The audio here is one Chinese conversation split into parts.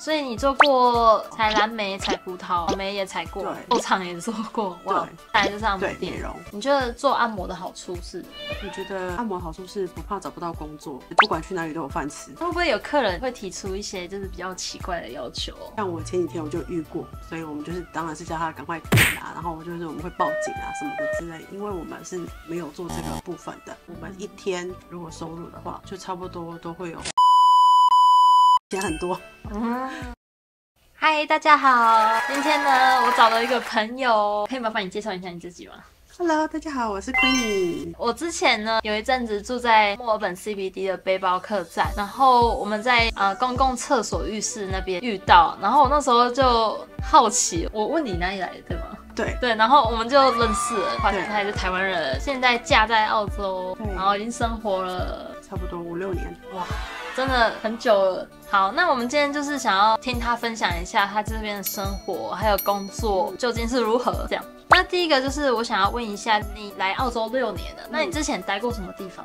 所以你做过采蓝莓、采葡萄、莓也采过，对肉肠也做过，哇对！再来就是按摩对美。容。你觉得做按摩的好处是？我觉得按摩好处是不怕找不到工作，不管去哪里都有饭吃。会不会有客人会提出一些就是比较奇怪的要求？像我前几天我就遇过，所以我们就是当然是叫他赶快点啊，然后我就是我们会报警啊什么的之类，因为我们是没有做这个部分的。我们一天如果收入的话，就差不多都会有钱很多。嗯。嗨，大家好！今天呢，我找了一个朋友，可以麻烦你介绍一下你自己吗？Hello，大家好，我是 Queenie。我之前呢有一阵子住在墨尔本 CBD 的背包客栈，然后我们在呃公共厕所浴室那边遇到，然后我那时候就好奇，我问你哪里来的对吗？对，对，然后我们就认识了，发现他也是台湾人，现在嫁在澳洲，然后已经生活了差不多五六年。哇，真的很久了。好，那我们今天就是想要听他分享一下他这边的生活还有工作究竟是如何这样。那第一个就是我想要问一下，你来澳洲六年了，那你之前待过什么地方？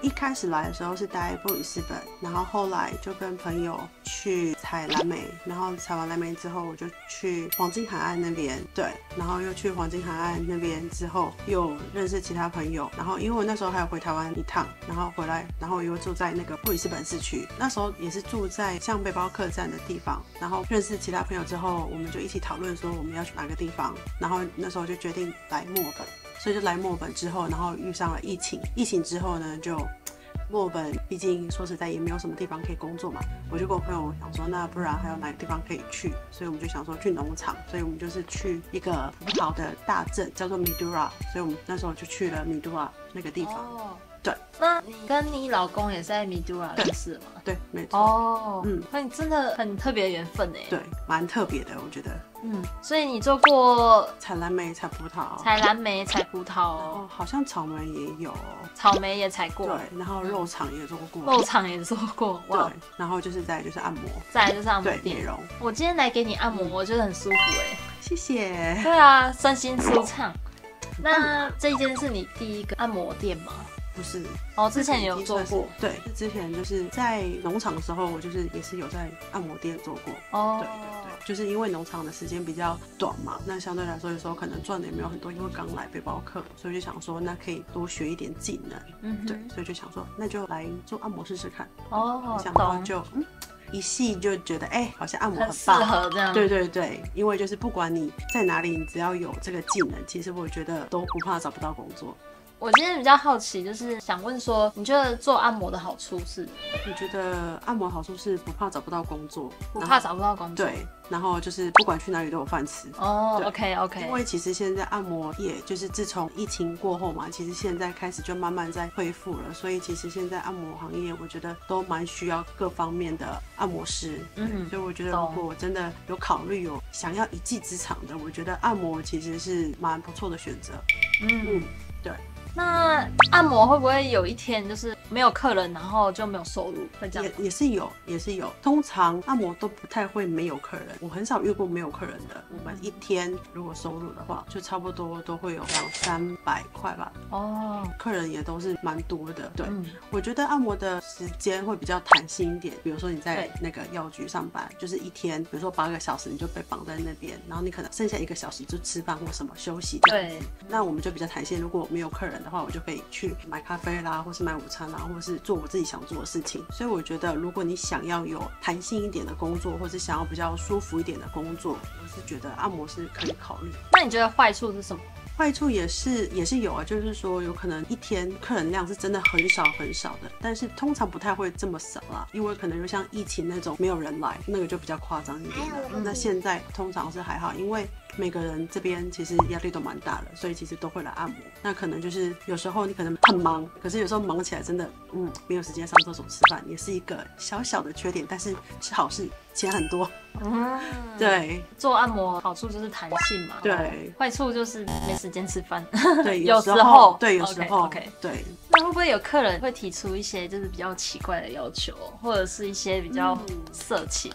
一开始来的时候是待布里斯本，然后后来就跟朋友去采蓝莓，然后采完蓝莓之后，我就去黄金海岸那边，对，然后又去黄金海岸那边之后，又认识其他朋友，然后因为我那时候还有回台湾一趟，然后回来，然后又住在那个布里斯本市区，那时候也是住在像背包客栈的地方，然后认识其他朋友之后，我们就一起讨论说我们要去哪个地方，然后那时候就决定来墨本。所以就来墨本之后，然后遇上了疫情。疫情之后呢，就墨尔本毕竟说实在也没有什么地方可以工作嘛，我就跟我朋友想说，那不然还有哪个地方可以去？所以我们就想说去农场，所以我们就是去一个葡萄的大镇，叫做米杜拉，所以我们那时候就去了米杜拉那个地方。对。那你跟你老公也是在米杜拉认识的吗？对，没错，哦，嗯嗯，那你真的很特别的缘分哎。对，蛮特别的，我觉得。嗯，所以你做过采蓝莓、采葡萄，采蓝莓、采葡萄、哦，好像草莓也有，草莓也采过，对，然后肉肠也做过，肉肠也做过，哇对，，然后就是再来就是按摩，再来就是按摩对，美店。容，我今天来给你按摩，我觉得很舒服哎。谢谢。对啊，身心舒畅。那这一间是你第一个按摩店吗？不是，哦，之前也有做过。对，之前就是在农场的时候，我就是也是有在按摩店做过。哦对，对对，就是因为农场的时间比较短嘛，那相对来说有时候可能赚的也没有很多，因为刚来背包客，所以就想说那可以多学一点技能。嗯对，所以就想说那就来做按摩试试看。哦没，想到懂，就嗯一系就觉得哎、好像按摩很棒。合这样。对对对，因为就是不管你在哪里，你只要有这个技能，其实我觉得都不怕找不到工作。我今天比较好奇，就是想问说，你觉得做按摩的好处是我觉得按摩好处是不怕找不到工作，不怕找不到工作？。对，然后就是不管去哪里都有饭吃。哦对，OK 因 OK，因为其实现在按摩业就是自从疫情过后嘛，其实现在开始就慢慢在恢复了，所以其实现在按摩行业我觉得都蛮需要各方面的按摩师。嗯所以我觉得如果我真的有考虑有想要一技之长的，我觉得按摩其实是蛮不错的选择。嗯。那按摩会不会有一天就是没有客人，然后就没有收入？会这样也？也是有，也是有。通常按摩都不太会没有客人，我很少遇过没有客人的。我们一天如果收入的话，就差不多都会有两三百块吧。哦，客人也都是蛮多的。对，嗯我觉得按摩的时间会比较弹性一点。比如说你在那个药局上班，就是一天，比如说八个小时，你就被绑在那边，然后你可能剩下一个小时就吃饭或什么休息。对，那我们就比较弹性。如果没有客人的话，我就可以去买咖啡啦，或是买午餐啦，或者是做我自己想做的事情。所以我觉得，如果你想要有弹性一点的工作，或是想要比较舒服一点的工作，我是觉得按摩是可以考虑。那你觉得坏处是什么？坏处也是也是有啊，就是说有可能一天客人量是真的很少很少的，但是通常不太会这么少啦，因为可能就像疫情那种没有人来，那个就比较夸张一点的。那现在通常是还好，因为每个人这边其实压力都蛮大的，所以其实都会来按摩。那可能就是有时候你可能很忙，可是有时候忙起来真的嗯没有时间上厕所吃饭，也是一个小小的缺点，但是是好事，钱很多。嗯，对做按摩好处就是弹性嘛，对坏处就是没时间吃饭。对，有时时候对有时候 OK，OK 对。那会不会有客人会提出一些就是比较奇怪的要求，或者是一些比较嗯色情？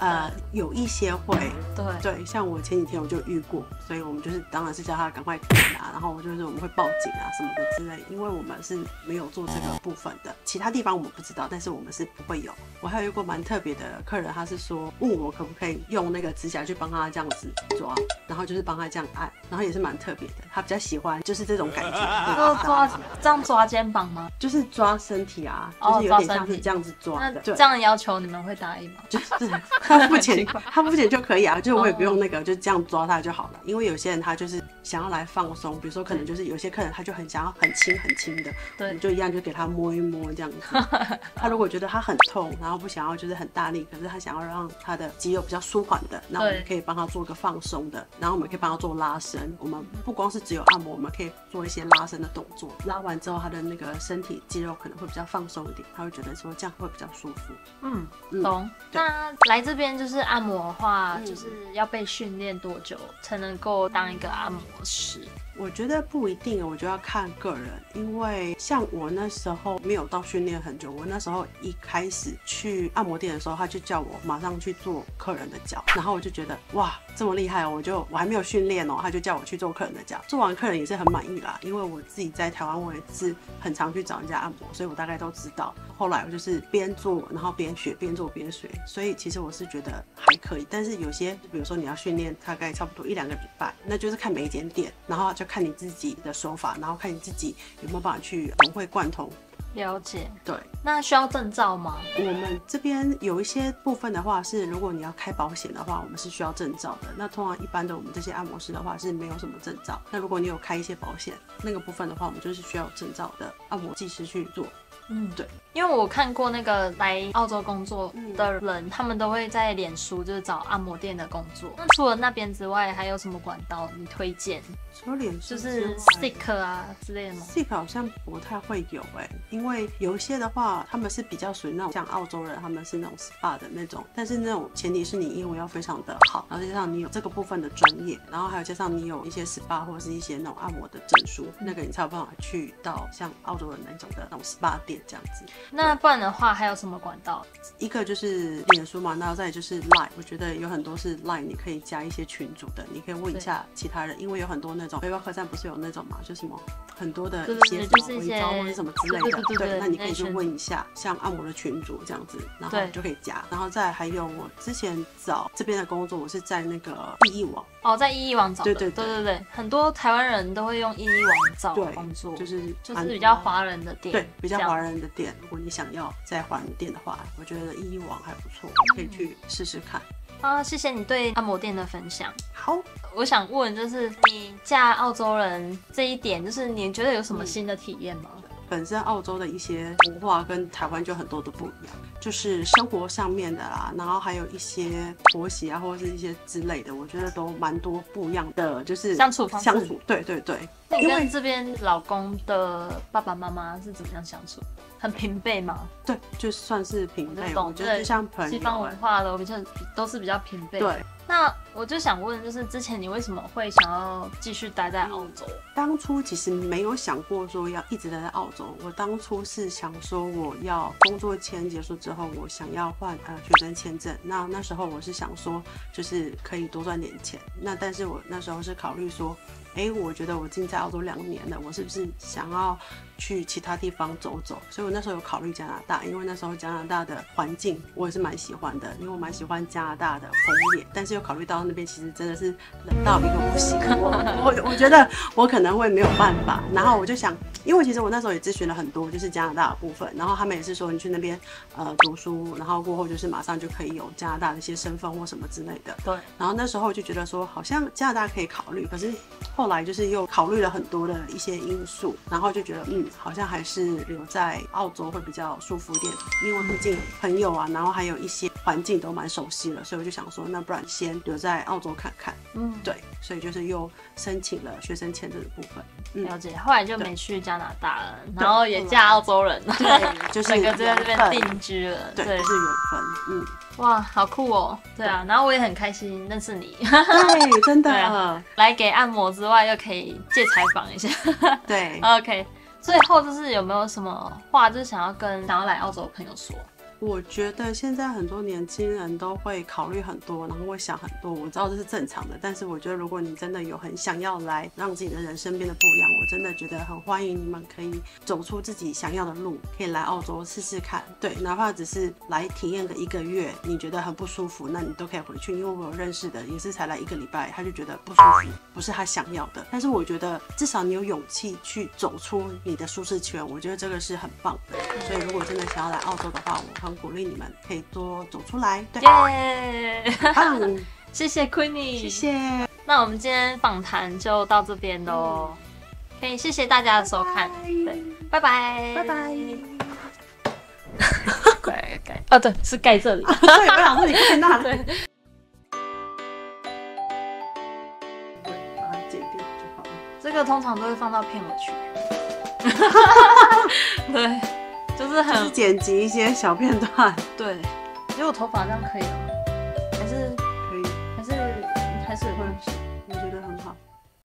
呃，有一些会，对对，像我前几天我就遇过，所以我们就是当然是叫他赶快停啊，然后我就是我们会报警啊什么的之类，因为我们是没有做这个部分的，其他地方我们不知道，但是我们是不会有。我还有一个蛮特别的客人，他是说问我可不可以用那个指甲去帮他这样子抓，然后就是帮他这样按，然后也是蛮特别的，他比较喜欢就是这种感觉，就 抓这样抓肩膀吗？就是抓身体啊，哦就是有点像是这样子抓那的，对这。样的要求你们会答应吗？就是他付钱，他付钱就可以啊，就是我也不用那个，就这样抓他就好了。因为有些人他就是想要来放松，比如说可能就是有些客人他就很想要很轻很轻的，对你就一样就给他摸一摸这样子。他如果觉得他很痛，然后不想要就是很大力，可是他想要让他的肌肉比较舒缓的，那我们可以帮他做个放松的，然后我们可以帮他做拉伸。我们不光是只有按摩，我们可以做一些拉伸的动作。拉完之后，他的那个身体肌肉可能会比较放松一点，他会觉得说这样会比较舒服。嗯，嗯懂。那来这边就是按摩的话，嗯就是要被训练多久才能够当一个按摩模式。我觉得不一定，我就要看个人，因为像我那时候没有到训练很久，我那时候一开始去按摩店的时候，他就叫我马上去做客人的脚，然后我就觉得哇这么厉害哦，我就我还没有训练哦，他就叫我去做客人的脚，做完客人也是很满意啦，因为我自己在台湾我也是很常去找人家按摩，所以我大概都知道。后来我就是边做然后边学，边做边学，所以其实我是觉得还可以，但是有些比如说你要训练大概差不多一两个礼拜，那就是看每一间店，然后就看你自己的手法，然后看你自己有没有办法去融会贯通。了解。对那需要证照吗？我们这边有一些部分的话是，如果你要开保险的话，我们是需要证照的。那通常一般的我们这些按摩师的话是没有什么证照。那如果你有开一些保险，那个部分的话，我们就是需要有证照的按摩技师去做。嗯，对，因为我看过那个来澳洲工作的人，他们都会在脸书就是找按摩店的工作。那除了那边之外，还有什么管道你推荐？除了脸书就是 Stick 啊之类的吗？Sick 好像不太会有哎、因为有一些的话，他们是比较属于那种像澳洲人，他们是那种 SPA 的那种，但是那种前提是你英文要非常的好，然后加上你有这个部分的专业，然后还有加上你有一些 SPA 或者是一些那种按摩的证书，那个你才有办法去到像澳洲人那种的那种 SPA 店这样子。那不然的话，还有什么管道？一个就是脸书嘛，然后再就是 Line，我觉得有很多是 Line，你可以加一些群组的，你可以问一下其他人，因为有很多那种背包客栈不是有那种嘛，就什么很多的一些对对就是一回些招或者什么之类的，对那你可以去问一下，像按摩的群组这样子，然后对就可以加，然后再还有我之前找这边的工作，我是在那个易易网，哦，在一一网找的。对对对对对很多台湾人都会用一一网找对工作，就是就是比较华人的店，对，比较华人的店，如果你想要在华人店的话，我觉得一一网还不错，可以去试试看。啊。谢谢你对按摩店的分享。好，我想问，就是你嫁澳洲人这一点，就是你觉得有什么新的体验吗？本身澳洲的一些文化跟台湾就很多都不一样，就是生活上面的啦，然后还有一些婆媳啊，或者是一些之类的，我觉得都蛮多不一样的，就是相处方式相处，对对对，因为那你跟这边老公的爸爸妈妈是怎么样相处？很平辈吗？对，就算是平辈，我觉得就像朋友、西方文欸化的比较都是比较平辈。，对，那我就想问，就是之前你为什么会想要继续待在澳洲？当初其实没有想过说要一直待在澳洲，我当初是想说我要工作签结束之后，我想要换呃学生签证。那那时候我是想说，就是可以多赚点钱。那但是我那时候是考虑说，哎，我觉得我已经在澳洲两年了，我是不是想要去其他地方走走？所以我那时候有考虑加拿大，因为那时候加拿大的环境我也是蛮喜欢的，因为我蛮喜欢加拿大的枫叶，但是又考虑到那边其实真的是冷到一个不行，我 我我觉得我可能会没有办法。然后我就想，因为其实我那时候也咨询了很多，就是加拿大的部分，然后他们也是说你去那边呃读书，然后过后就是马上就可以有加拿大的一些身份或什么之类的。对，然后那时候就觉得说，好像加拿大可以考虑，可是后来就是又考虑了很多的一些因素，然后就觉得，嗯，好像还是留在澳洲会比较舒服一点，因为毕竟朋友啊，然后还有一些环境都蛮熟悉了，所以我就想说，那不然先留在澳洲看看。嗯，对，所以就是又申请了学生签证的部分。嗯了解。后来就没去加拿大了，然后也嫁澳洲人了，对，就是 整个就在这边定居了。对，就是缘分。嗯，哇，好酷哦！对啊，然后我也很开心认识你，对，真的，来给按摩之外，又可以借采访一下。对。OK，最后就是有没有什么话，就是想要跟想要来澳洲的朋友说？我觉得现在很多年轻人都会考虑很多，然后会想很多。我知道这是正常的，但是我觉得如果你真的有很想要来让自己的人生变得不一样，我真的觉得很欢迎你们可以走出自己想要的路，可以来澳洲试试看。对，哪怕只是来体验个一个月，你觉得很不舒服，那你都可以回去。因为我有认识的也是才来一个礼拜，他就觉得不舒服，不是他想要的。但是我觉得至少你有勇气去走出你的舒适圈，我觉得这个是很棒的。所以如果真的想要来澳洲的话，我会很鼓励你们可以多走出来。对，耶！棒，谢谢 Queenie，谢。谢，那我们今天访谈就到这边喽，可以谢谢大家的收看，对，拜拜，拜拜。盖盖啊，对，是盖这里。对，我想说你盖那里。对。这个通常都会放到片尾曲。对，就是就是很剪辑一些小片段，对。因为我头发这样可以吗？还是可以，还是还是会我觉得很好。